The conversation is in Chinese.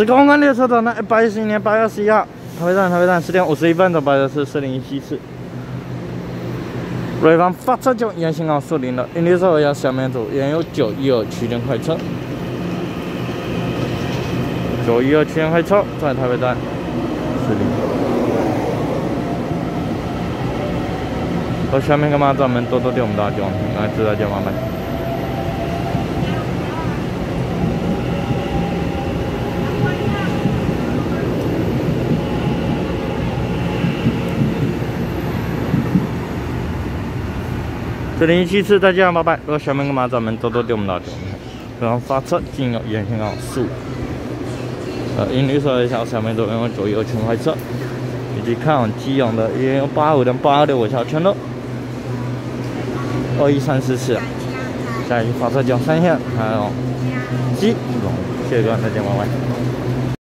是公安列车长的一百一十一年八月十一号，台北站台北站十点五十一分到八月是四零一七次。瑞芳发车就沿新港树林了，应力车要下面走，沿有九一二区间快车。九一二区间快车在台北站四零。和下面干嘛？咱们多多点我们大家，来知道就麻烦。四零一七次，再见，拜拜。如果小明干嘛，咱们多多点我们大奖。然后发车进入沿线港速，呃，英绿色的小小面都用左右全快车，以及看往基隆的也有八五点八六五小全都二一三四四。下一发车叫三线，还有基隆，谢谢各位，再见，拜拜。